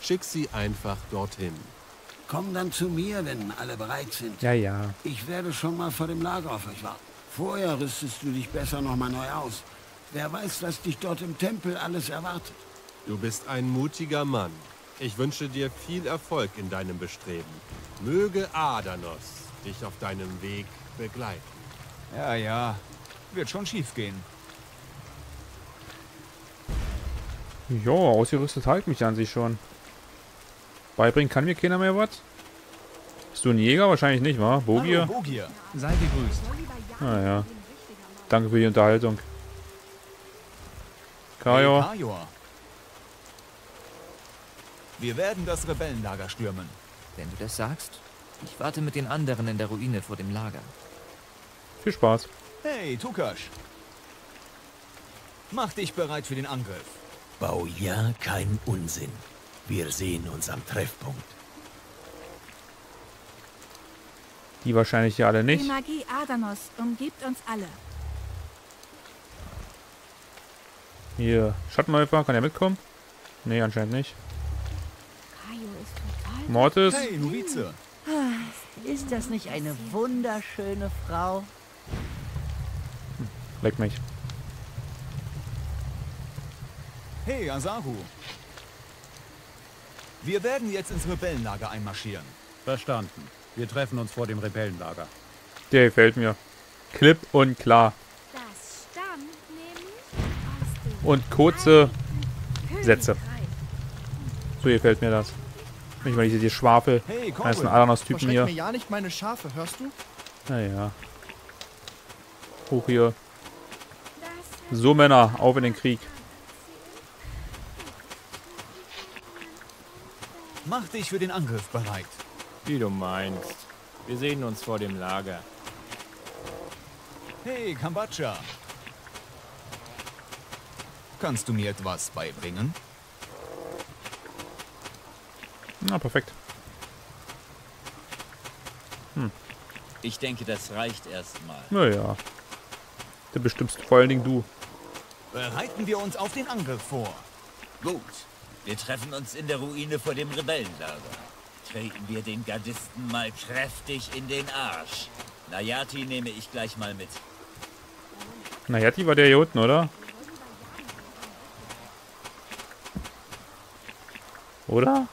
Schick sie einfach dorthin. Komm dann zu mir, wenn alle bereit sind. Ja, ja. Ich werde schon mal vor dem Lager auf euch warten. Vorher rüstest du dich besser noch mal neu aus. Wer weiß, was dich dort im Tempel alles erwartet. Du bist ein mutiger Mann. Ich wünsche dir viel Erfolg in deinem Bestreben. Möge Adanos dich auf deinem Weg begleiten. Ja, ja. Wird schon schief gehen. Ja, ausgerüstet halt mich an sich schon. Beibringen kann mir keiner mehr was. Bist du ein Jäger? Wahrscheinlich nicht, wa? Bogier? Hallo, Bogier. Sei gegrüßt. Ah ja. Danke für die Unterhaltung. Hey, Kajo. Kajor. Wir werden das Rebellenlager stürmen. Wenn du das sagst, ich warte mit den anderen in der Ruine vor dem Lager. Viel Spaß. Hey, Tukash. Mach dich bereit für den Angriff. Bau ja keinen Unsinn. Wir sehen uns am Treffpunkt. Die wahrscheinlich ja alle Die nicht. Magie Adanos umgibt uns alle. Hier, Schattenläufer, kann er mitkommen? Nee, anscheinend nicht. Mortis? Hey, Novize. Ist das nicht eine wunderschöne Frau? Leck mich. Hey, Asahu. Wir werden jetzt ins Rebellenlager einmarschieren. Verstanden. Wir treffen uns vor dem Rebellenlager. Der gefällt mir. Klipp und klar. Und kurze Sätze. So gefällt mir das. Nicht mal diese die Schwafel. Hey, Da ist ein Ananas-Typen verschreck hier. mir ja nicht meine Schafe, hörst du? Naja. Hoch hier. So Männer, auf in den Krieg. Mach dich für den Angriff bereit. Wie du meinst. Wir sehen uns vor dem Lager. Hey, Kambatscha. Kannst du mir etwas beibringen? Na, perfekt. Hm. Ich denke, das reicht erstmal. Naja. Da bestimmst vor allen Dingen du. Bereiten wir uns auf den Angriff vor. Gut. Wir treffen uns in der Ruine vor dem Rebellenlager. Treten wir den Gardisten mal kräftig in den Arsch. Nayati nehme ich gleich mal mit. Nayati war der hier unten, oder? Oder?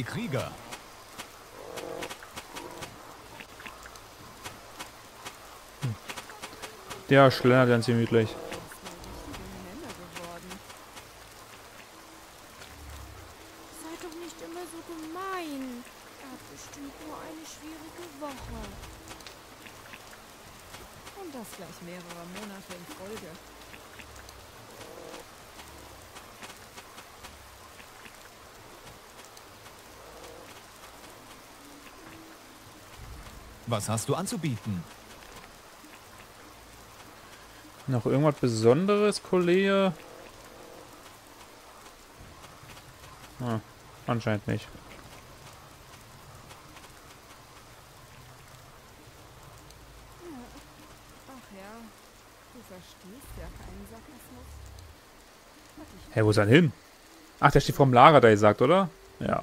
Hey, Krieger. Der schlendert ganz gemütlich. Sei doch nicht immer so gemein. Er hat bestimmt nur eine schwierige Woche. Und das gleich mehrere Monate in Folge. Was hast du anzubieten? Noch irgendwas Besonderes, Kollege? Ah, anscheinend nicht. Ach ja, du verstehst ja keinen Sarkasmus. Hä, hey, wo ist er denn hin? Ach, der steht vorm Lager, da gesagt, oder? Ja.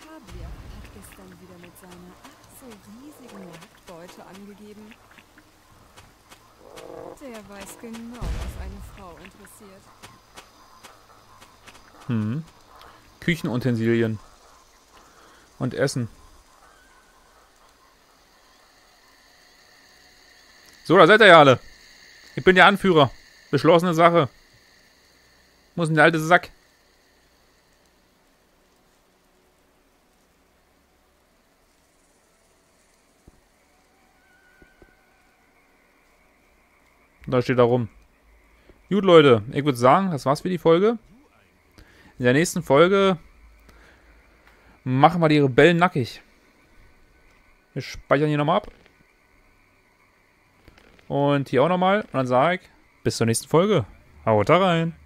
Kabir hat gestern wieder mit seiner ach so riesigen Jagdbeute angegeben. Der weiß genau, was eine Frau interessiert. Hm. Küchenutensilien. Und Essen. So, da seid ihr ja alle. Ich bin der Anführer. Beschlossene Sache. Muss denn der alte Sack? Da steht er rum. Gut, Leute. Ich würde sagen, das war's für die Folge. In der nächsten Folge machen wir die Rebellen nackig. Wir speichern hier nochmal ab. Und hier auch nochmal. Und dann sage ich, bis zur nächsten Folge. Haut da rein.